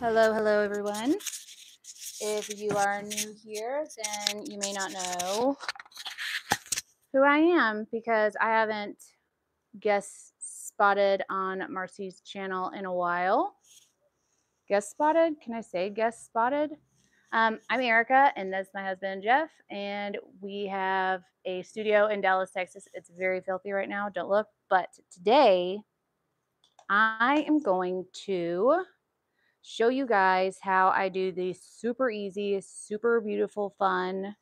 Hello, hello, everyone. If you are new here, then you may not know who I am because I haven't guest spotted on Marcy's channel in a while. Guest spotted? Can I say guest spotted? Um, I'm Erica, and that's my husband, Jeff, and we have a studio in Dallas, Texas. It's very filthy right now. Don't look. But today, I am going to show you guys how I do these super easy, super beautiful, fun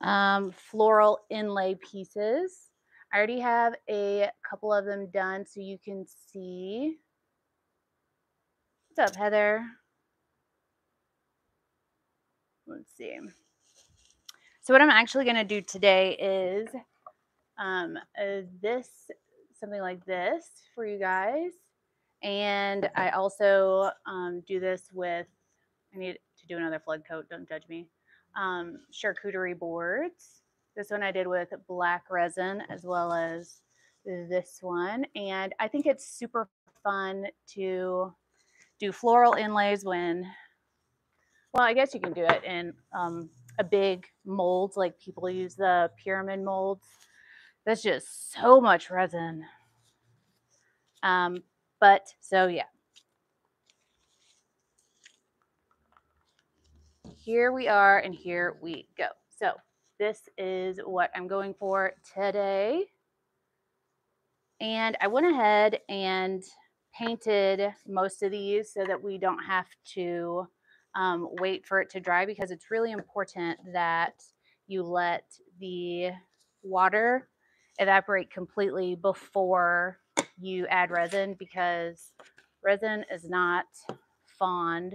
um, floral inlay pieces. I already have a couple of them done so you can see. What's up, Heather? Let's see. So what I'm actually going to do today is um, uh, this, something like this for you guys. And I also um, do this with, I need to do another flood coat, don't judge me, um, charcuterie boards. This one I did with black resin as well as this one. And I think it's super fun to do floral inlays when, well, I guess you can do it in um, a big mold, like people use the pyramid molds. That's just so much resin. Um, but so yeah. Here we are and here we go. So this is what I'm going for today. And I went ahead and painted most of these so that we don't have to um, wait for it to dry because it's really important that you let the water evaporate completely before you add resin because resin is not fond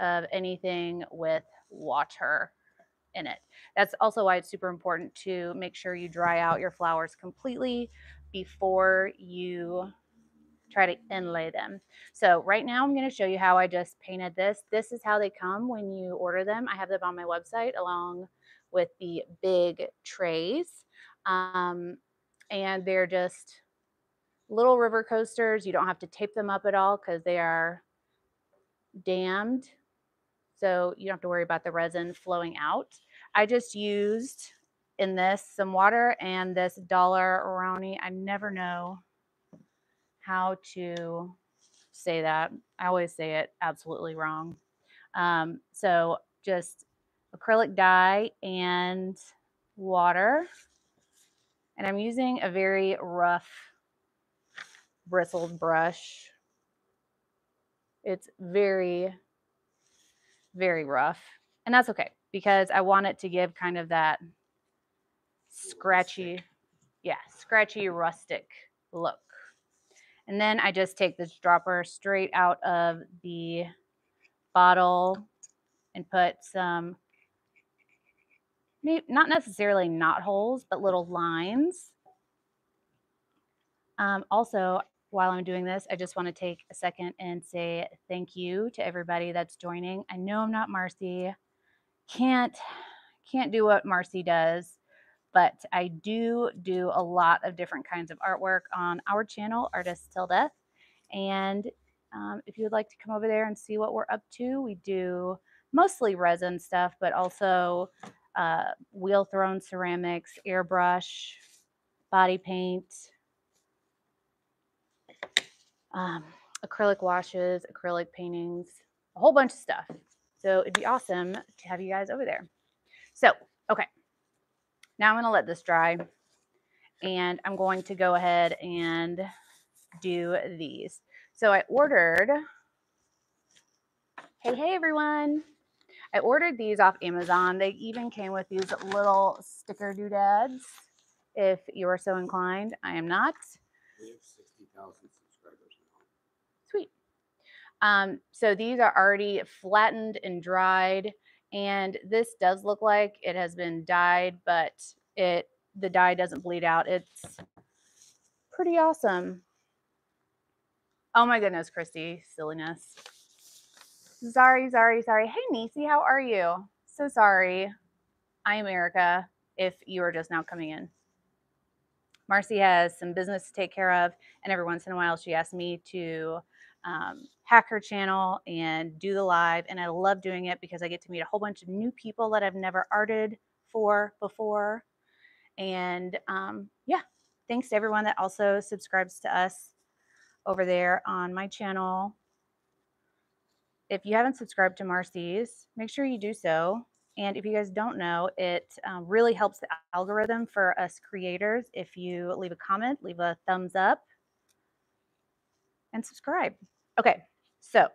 of anything with water in it. That's also why it's super important to make sure you dry out your flowers completely before you try to inlay them. So right now I'm going to show you how I just painted this. This is how they come when you order them. I have them on my website along with the big trays. Um, and they're just little river coasters. You don't have to tape them up at all because they are dammed. So you don't have to worry about the resin flowing out. I just used in this some water and this Daler-Rowney. I never know how to say that. I always say it absolutely wrong. Um, so just acrylic dye and water. And I'm using a very rough bristled brush. It's very, very rough. And that's okay because I want it to give kind of that scratchy, yeah, scratchy rustic look. And then I just take this dropper straight out of the bottle and put some, not necessarily knot holes, but little lines. Um, also, while I'm doing this, I just want to take a second and say thank you to everybody that's joining. I know I'm not Marcy. Can't can't do what Marcy does, but I do do a lot of different kinds of artwork on our channel, Artists Till Death. And um, if you would like to come over there and see what we're up to, we do mostly resin stuff, but also uh, wheel thrown ceramics, airbrush, body paint, um, acrylic washes, acrylic paintings, a whole bunch of stuff. So it'd be awesome to have you guys over there. So, okay. Now I'm going to let this dry and I'm going to go ahead and do these. So I ordered, hey, hey, everyone. I ordered these off Amazon. They even came with these little sticker doodads if you are so inclined. I am not. We have 60,000 um, so these are already flattened and dried. And this does look like it has been dyed, but it the dye doesn't bleed out. It's pretty awesome. Oh my goodness, Christy, silliness. Sorry, sorry, sorry. Hey, Nisi, how are you? So sorry. I am Erica, if you are just now coming in. Marcy has some business to take care of, and every once in a while she asks me to um, hack her channel and do the live. And I love doing it because I get to meet a whole bunch of new people that I've never arted for before. And um, yeah, thanks to everyone that also subscribes to us over there on my channel. If you haven't subscribed to Marcy's, make sure you do so. And if you guys don't know, it um, really helps the algorithm for us creators if you leave a comment, leave a thumbs up, and subscribe. Okay, so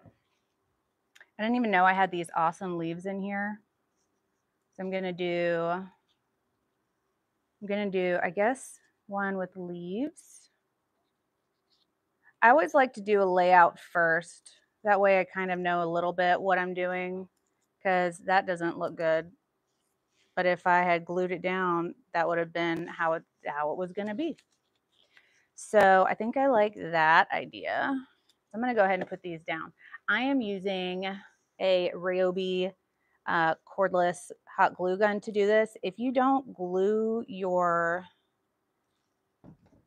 I didn't even know I had these awesome leaves in here. So I'm to do, I'm to do, I guess, one with leaves. I always like to do a layout first. That way I kind of know a little bit what I'm doing because that doesn't look good. But if I had glued it down, that would have been how it, how it was to be. So I think I like that idea. I'm going to go ahead and put these down. I am using a Ryobi uh, cordless hot glue gun to do this. If you don't glue your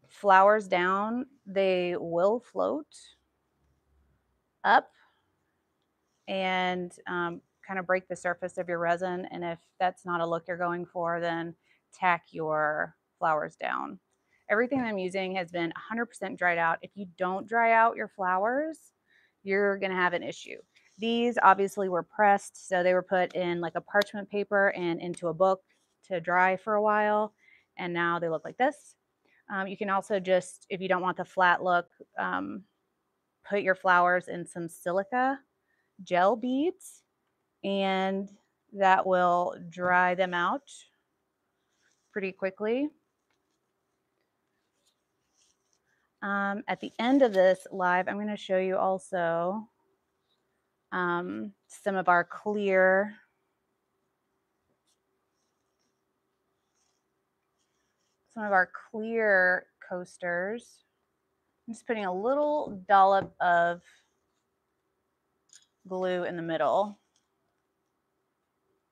flowers down, they will float up and um, kind of break the surface of your resin. And if that's not a look you're going for, then tack your flowers down. Everything I'm using has been 100% dried out. If you don't dry out your flowers, you're going to have an issue. These obviously were pressed, so they were put in like a parchment paper and into a book to dry for a while. And now they look like this. Um, you can also just, if you don't want the flat look, um, put your flowers in some silica gel beads and that will dry them out pretty quickly. Um, at the end of this live, I'm going to show you also um, some of our clear some of our clear coasters. I'm just putting a little dollop of glue in the middle.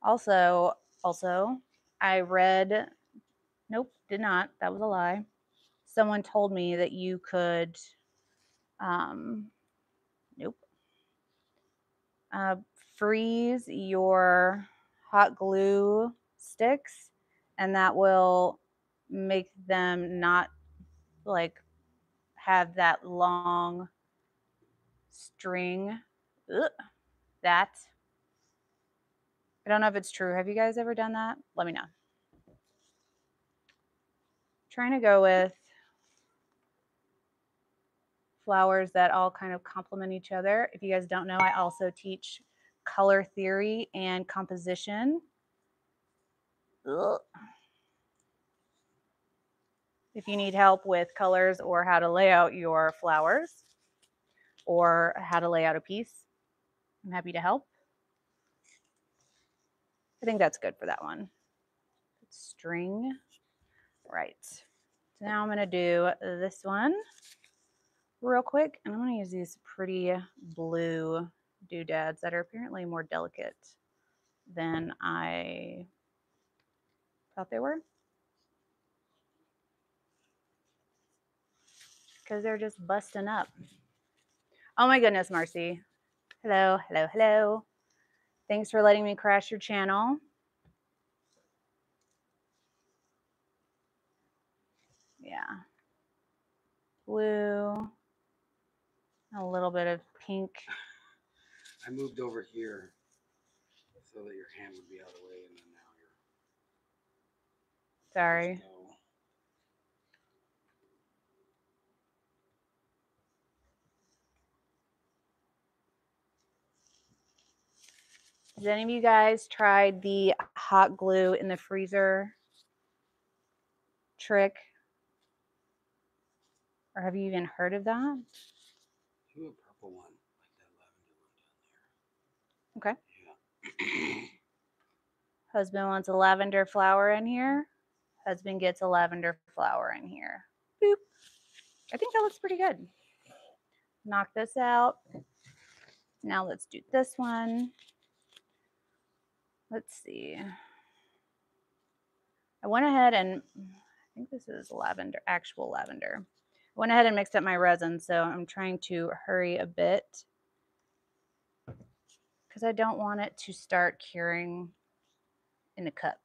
Also, also, I read, nope, did not. That was a lie someone told me that you could, um, nope, uh, freeze your hot glue sticks and that will make them not like have that long string. Ugh, that. I don't know if it's true. Have you guys ever done that? Let me know. Trying to go with flowers that all kind of complement each other. If you guys don't know, I also teach color theory and composition. Ugh. If you need help with colors or how to lay out your flowers or how to lay out a piece, I'm happy to help. I think that's good for that one. String. Right. So now I'm going to do this one real quick. And I'm going to use these pretty blue doodads that are apparently more delicate than I thought they were. Because they're just busting up. Oh my goodness, Marcy. Hello, hello, hello. Thanks for letting me crash your channel. Yeah. Blue a little bit of pink. I moved over here so that your hand would be out of the way and then now you're. Sorry. No. Has any of you guys tried the hot glue in the freezer trick? Or have you even heard of that? Do a purple one, like that lavender one down there. Okay. Husband wants a lavender flower in here. Husband gets a lavender flower in here. Boop. I think that looks pretty good. Knock this out. Now let's do this one. Let's see. I went ahead and I think this is lavender, actual lavender. went ahead and mixed up my resin, so I'm trying to hurry a bit because I don't want it to start curing in the cup.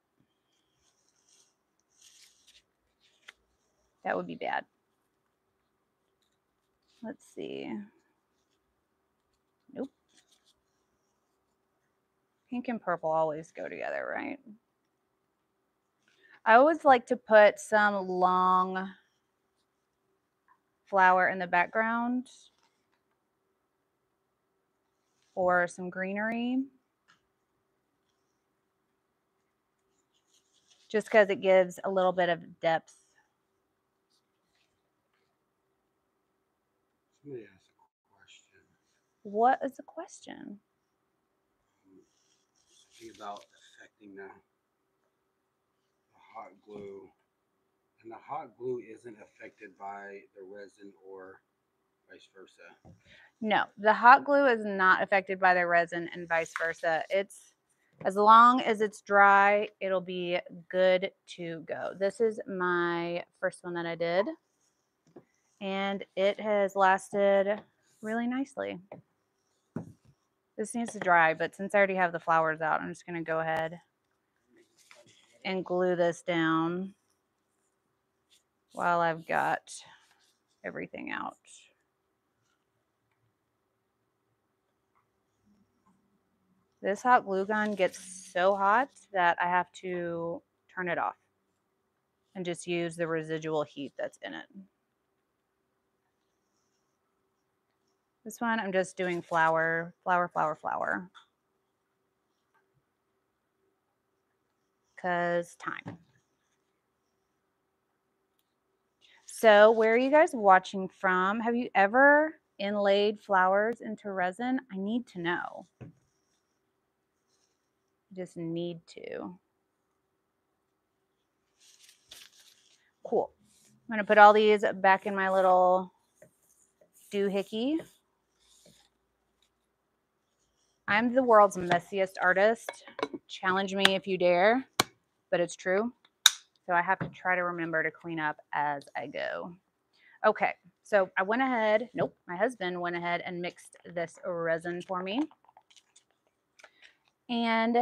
That would be bad. Let's see. Nope. Pink and purple always go together, right? I always like to put some long flower in the background or some greenery. Just because it gives a little bit of depth. Somebody asked a question What is the question? um, something about affecting the, the hot glue. And the hot glue isn't affected by the resin or vice versa. No, the hot glue is not affected by the resin and vice versa. It's as long as it's dry, it'll be good to go. This is my first one that I did, and it has lasted really nicely. This needs to dry, but since I already have the flowers out, I'm just going to go ahead and glue this down while I've got everything out. This hot glue gun gets so hot that I have to turn it off and just use the residual heat that's in it. This one, I'm just doing flower, flower, flower, flower. Because time. So, where are you guys watching from? Have you ever inlaid flowers into resin? I need to know. Just need to. Cool. I'm going to put all these back in my little doohickey. I'm the world's messiest artist. Challenge me if you dare, but it's true. So I have to try to remember to clean up as I go. Okay, so I went ahead, nope, my husband went ahead and mixed this resin for me. And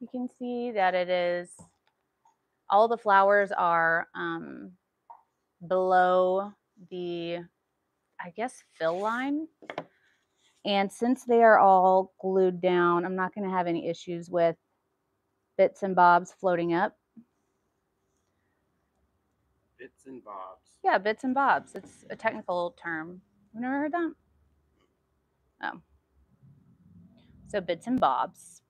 you can see that it is, all the flowers are um, below the, I guess, fill line. And since they are all glued down, I'm not going to have any issues with bits and bobs floating up. Bits and bobs. Yeah, bits and bobs. It's a technical term. I've never heard that. Oh. So bits and bobs.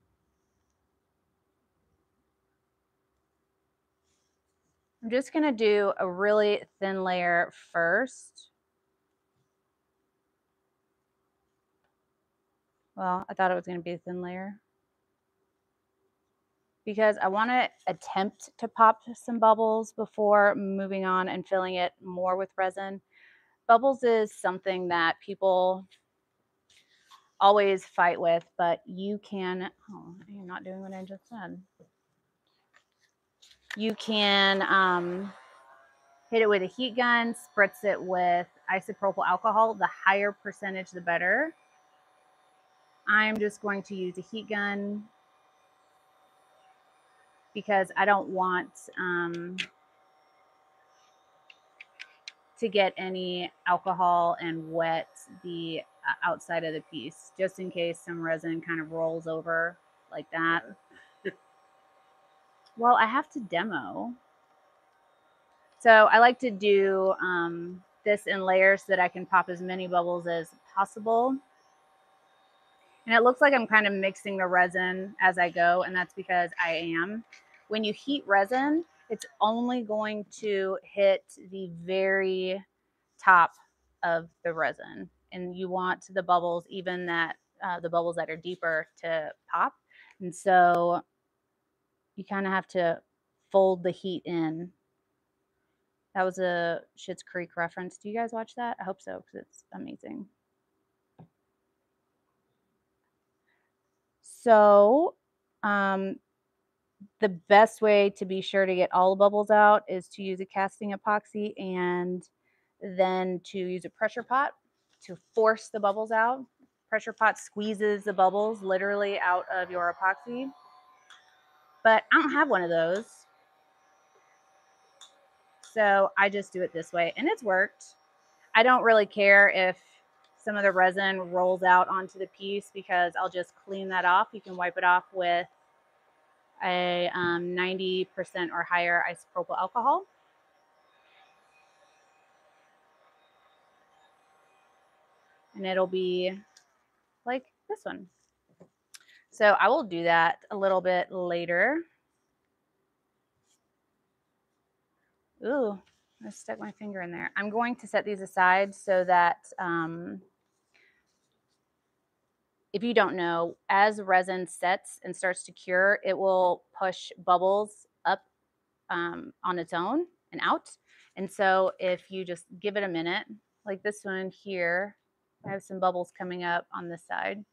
I'm just going to do a really thin layer first. Well, I thought it was going to be a thin layer because I want to attempt to pop some bubbles before moving on and filling it more with resin. Bubbles is something that people always fight with, but you can, oh, you're not doing what I just said. You can um, hit it with a heat gun, spritz it with isopropyl alcohol. The higher percentage, the better. I'm just going to use a heat gun because I don't want um, to get any alcohol and wet the uh, outside of the piece, just in case some resin kind of rolls over like that. Well, I have to demo. So I like to do um, this in layers so that I can pop as many bubbles as possible. And it looks like I'm kind of mixing the resin as I go, and that's because I am. When you heat resin, it's only going to hit the very top of the resin. And you want the bubbles, even that uh, the bubbles that are deeper to pop. And so you kind of have to fold the heat in. That was a Schitt's Creek reference. Do you guys watch that? I hope so because it's amazing. So um, the best way to be sure to get all the bubbles out is to use a casting epoxy and then to use a pressure pot to force the bubbles out. Pressure pot squeezes the bubbles literally out of your epoxy. But I don't have one of those. So I just do it this way and it's worked. I don't really care if some of the resin rolls out onto the piece because I'll just clean that off. You can wipe it off with a 90% um, or higher isopropyl alcohol. And it'll be like this one. So I will do that a little bit later. Ooh, I stuck my finger in there. I'm going to set these aside so that um, if you don't know, as resin sets and starts to cure, it will push bubbles up um, on its own and out. And so if you just give it a minute, like this one here, I have some bubbles coming up on this side.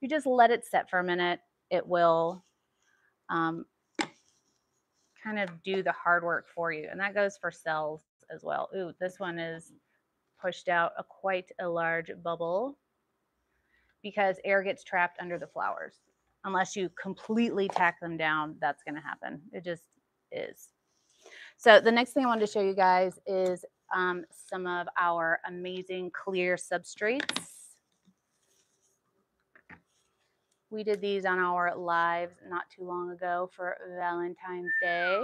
You just let it set for a minute. It will um, kind of do the hard work for you. And that goes for cells as well. Ooh, this one is pushed out a quite a large bubble because air gets trapped under the flowers. Unless you completely tack them down, that's going to happen. It just is. So the next thing I wanted to show you guys is um, some of our amazing clear substrates. We did these on our lives not too long ago for Valentine's Day.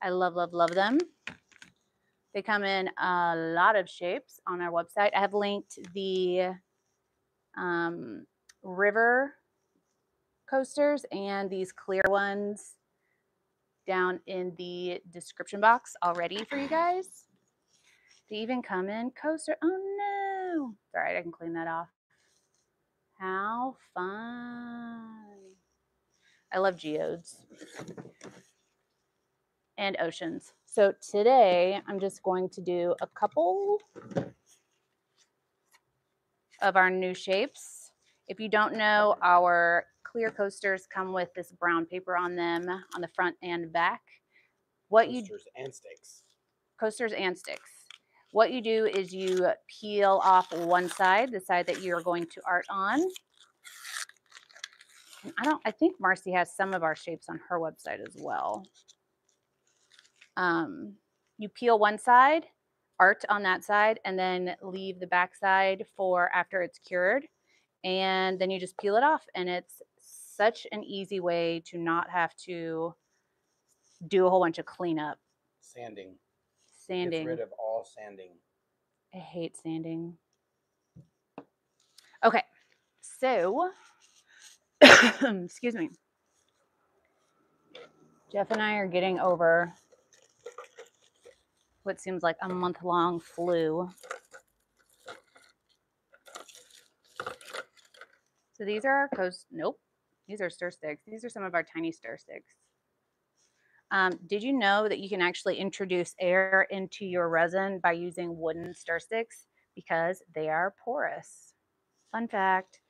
I love, love, love them. They come in a lot of shapes on our website. I have linked the um, river coasters and these clear ones down in the description box already for you guys. They even come in coaster. Oh no. All right, I can clean that off. How fun. I love geodes and oceans. So today I'm just going to do a couple of our new shapes. If you don't know, our clear coasters come with this brown paper on them on the front and back. What you coasters you and sticks. Coasters and sticks. What you do is you peel off one side, the side that you're going to art on. And I don't I think Marcy has some of our shapes on her website as well. Um, you peel one side art on that side and then leave the back side for after it's cured. And then you just peel it off. And it's such an easy way to not have to do a whole bunch of cleanup. Sanding. Sanding. Gets rid of all sanding. I hate sanding. Okay, so excuse me. Jeff and I are getting over what seems like a month long flu. So these are our coast, nope, these are stir sticks. These are some of our tiny stir sticks. Um, did you know that you can actually introduce air into your resin by using wooden stir sticks because they are porous? Fun fact.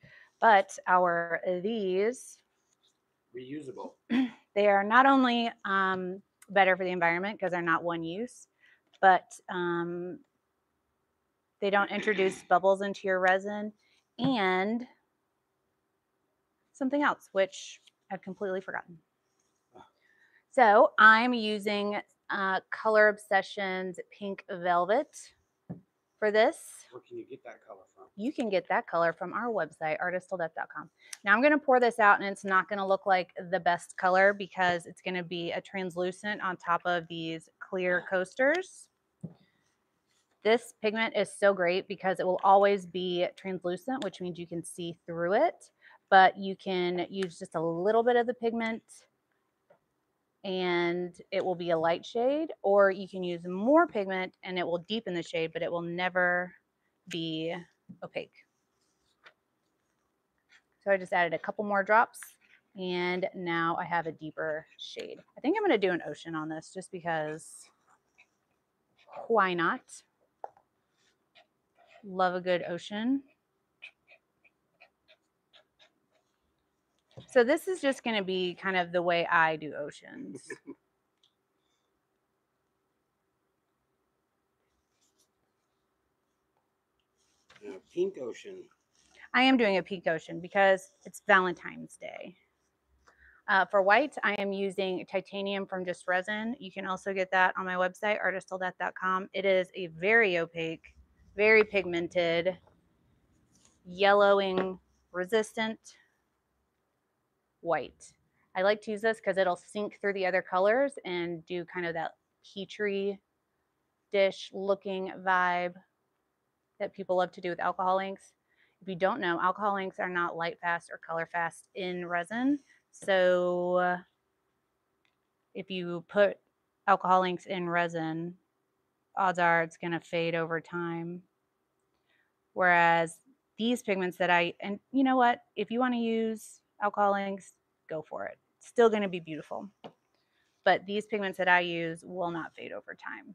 But our these reusable. They are not only um, better for the environment because they're not one use, but um, they don't introduce bubbles into your resin and something else, which I've completely forgotten. So I'm using uh, Color Obsessions Pink Velvet for this. Where can you get that color from? You can get that color from our website, artisttilldeath.com. Now I'm going to pour this out and it's not going to look like the best color because it's going to be a translucent on top of these clear coasters. This pigment is so great because it will always be translucent, which means you can see through it, but you can use just a little bit of the pigment and it will be a light shade, or you can use more pigment and it will deepen the shade, but it will never be opaque. So I just added a couple more drops and now I have a deeper shade. I think I'm going to do an ocean on this just because why not? Love a good ocean. So this is just going to be kind of the way I do oceans. Uh, Pink Ocean. I am doing a pink ocean because it's Valentine's Day. Uh, for white, I am using titanium from Just Resin. You can also get that on my website, artisttilldeath.com. It is a very opaque, very pigmented, yellowing resistant white. I like to use this because it'll sink through the other colors and do kind of that petri dish looking vibe that people love to do with alcohol inks. If you don't know, alcohol inks are not light fast or color fast in resin. So if you put alcohol inks in resin, odds are it's going to fade over time. Whereas these pigments that I, and you know what, if you want to use alcohol inks, go for it. Still going to be beautiful. But these pigments that I use will not fade over time.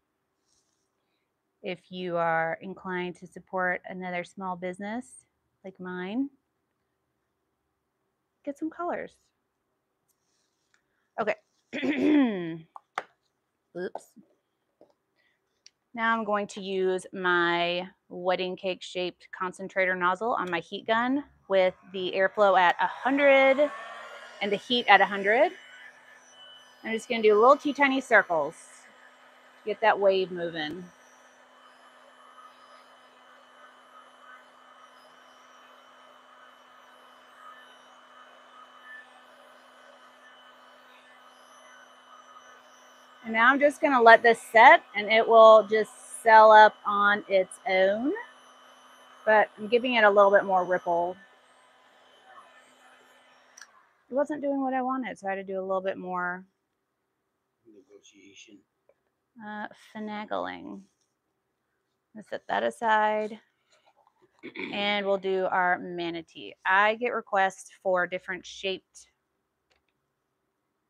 If you are inclined to support another small business like mine, get some colors. Okay. Oops. Now I'm going to use my wedding cake shaped concentrator nozzle on my heat gun with the airflow at 100 and the heat at 100. I'm just going to do little teeny tiny circles to get that wave moving. And now I'm just going to let this set and it will just cell up on its own. But I'm giving it a little bit more ripple. It wasn't doing what I wanted, so I had to do a little bit more Negotiation. uh, finagling. Let's set that aside. And we'll do our manatee. I get requests for different shaped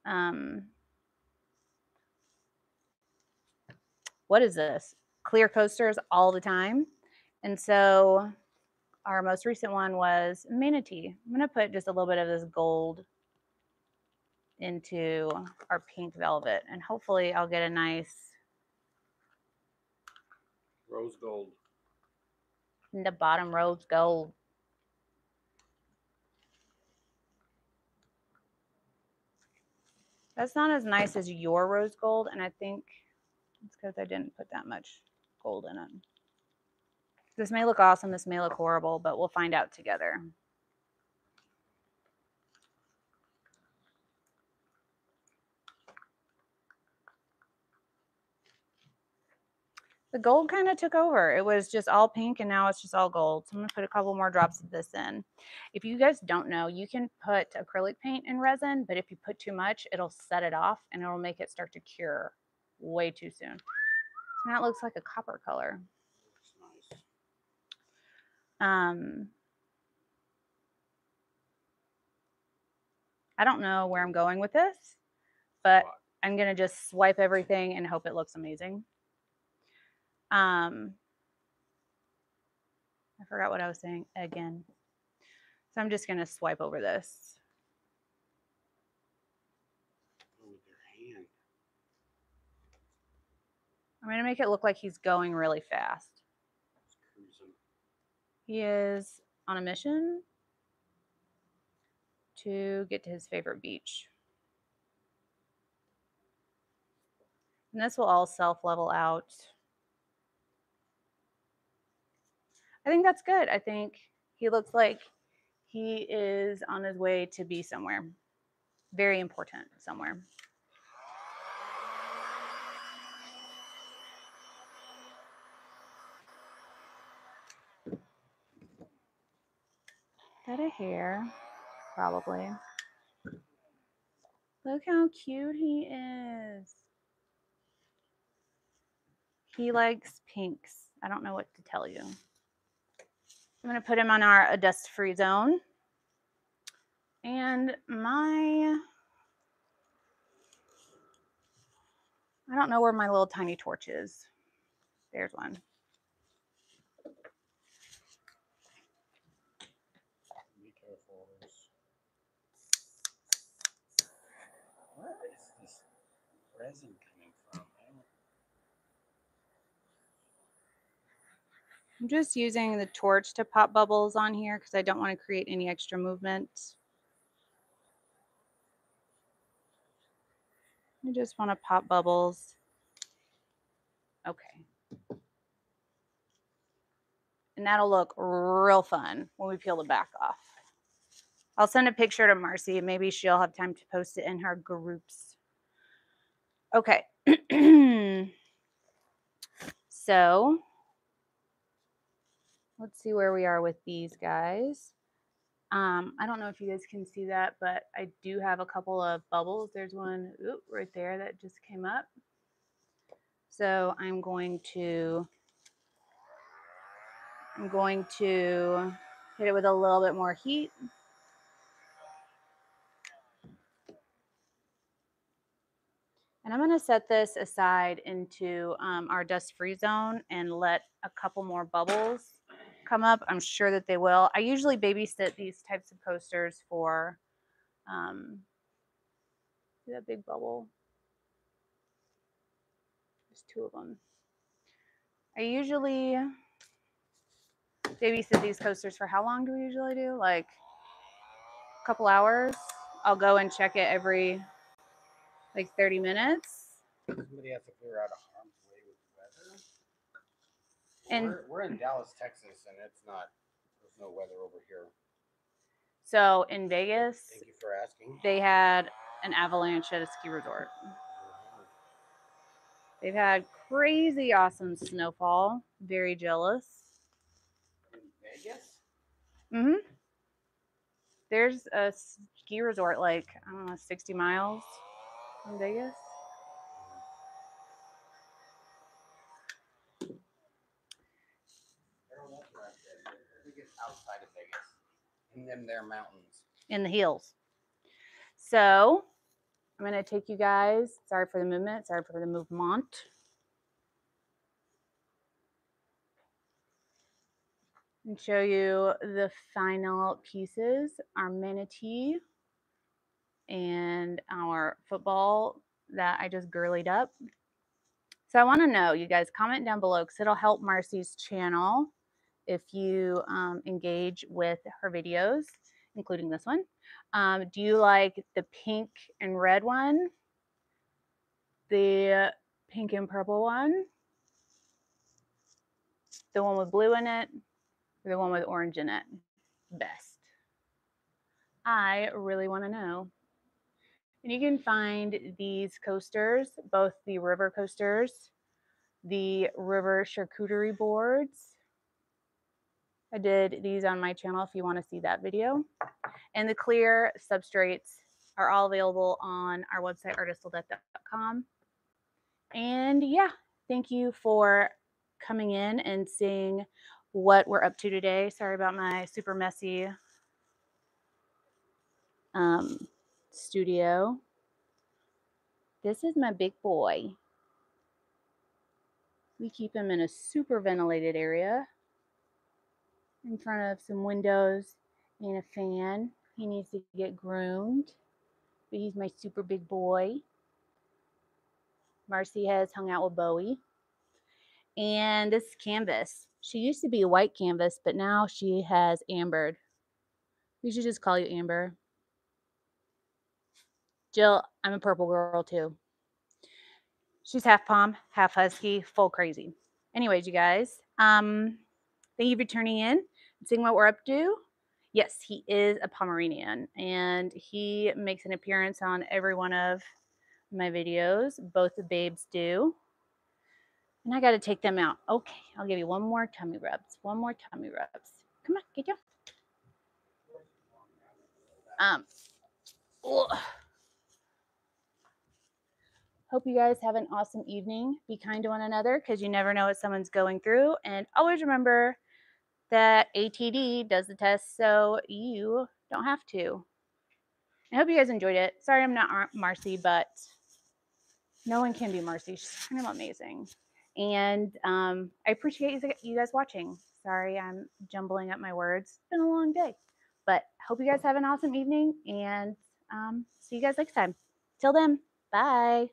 um, what is this? Clear coasters all the time. And so our most recent one was manatee. I'm going to put just a little bit of this gold into our pink velvet and hopefully I'll get a nice Rose gold. the bottom rose gold. That's not as nice as your rose gold, and I think it's because I didn't put that much gold in it. This may look awesome, this may look horrible, but we'll find out together. The gold kind of took over. It was just all pink and now it's just all gold. So I'm going to put a couple more drops of this in. If you guys don't know, you can put acrylic paint in resin, but if you put too much, it'll set it off and it'll make it start to cure way too soon. So now it looks like a copper color. Um, I don't know where I'm going with this, but I'm going to just swipe everything and hope it looks amazing. Um, I forgot what I was saying again. So I'm just going to swipe over this. Oh, with your hand. I'm going to make it look like he's going really fast. He is on a mission to get to his favorite beach. And this will all self level out. I think that's good. I think he looks like he is on his way to be somewhere very important somewhere. Got a hair, probably. Look how cute he is. He likes pinks. I don't know what to tell you. I'm going to put him on our a dust free zone. And my, I don't know where my little tiny torch is. There's one. Be careful. There's... This resin coming from? I don't- I'm just using the torch to pop bubbles on here because I don't want to create any extra movement. I just want to pop bubbles. Okay. And that'll look real fun when we peel the back off. I'll send a picture to Marcy. Maybe she'll have time to post it in her groups. Okay. so let's see where we are with these guys. Um, I don't know if you guys can see that, but I do have a couple of bubbles. There's one right there that just came up. So I'm going to I'm going to hit it with a little bit more heat. And I'm going to set this aside into um, our dust free zone and let a couple more bubbles come up. I'm sure that they will. I usually babysit these types of coasters for um, that big bubble. There's two of them. I usually babysit these coasters for how long do we usually do? Like a couple hours. I'll go and check it every like 30 minutes. Somebody has to clear out of harm's way with weather. And- we're, we're in Dallas, Texas, and it's not. There's no weather over here. So in Vegas, Thank you for asking. they had an avalanche at a ski resort. They've had crazy awesome snowfall. Very jealous. In Vegas? hmm There's a ski resort like I don't know, 60 miles from Vegas. Carol, that's what I said. I think it's outside of Vegas. In them there mountains. in the hills. So I'm going to take you guys. Sorry for the movement. Sorry for the movement. And show you the final pieces our manatee and our football that I just girlied up. So I want to know, you guys comment down below because it'll help Marcy's channel if you um, engage with her videos including this one. Um, do you like the pink and red one? The pink and purple one? The one with blue in it? Or the one with orange in it? Best. I really want to know. And you can find these coasters, both the river coasters, the river charcuterie boards, I did these on my channel if you want to see that video. And the clear substrates are all available on our website, artisttilldeath.com. And yeah, thank you for coming in and seeing what we're up to today. Sorry about my super messy um, studio. This is my big boy. We keep him in a super ventilated area in front of some windows and a fan. He needs to get groomed, but he's my super big boy. Marcy has hung out with Bowie. And this canvas, she used to be a white canvas, but now she has ambered. We should just call you Amber. Jill, I'm a purple girl too. She's half pom, half husky, full crazy. Anyways, you guys, um, thank you for tuning in seeing what we're up to. Yes, he is a Pomeranian and he makes an appearance on every one of my videos. Both the babes do. And I got to take them out. Okay, I'll give you one more tummy rubs. One more tummy rubs. Come on, get you. Um, hope you guys have an awesome evening. Be kind to one another because you never know what someone's going through. And always remember that ATD does the test so you don't have to. I hope you guys enjoyed it. Sorry I'm not Ar- Marcy, but no one can be Marcy. She's kind of amazing. And um, I appreciate you- you guys watching. Sorry I'm jumbling up my words. It's been a long day. But hope you guys have an awesome evening and um, see you guys next time. Till then, bye.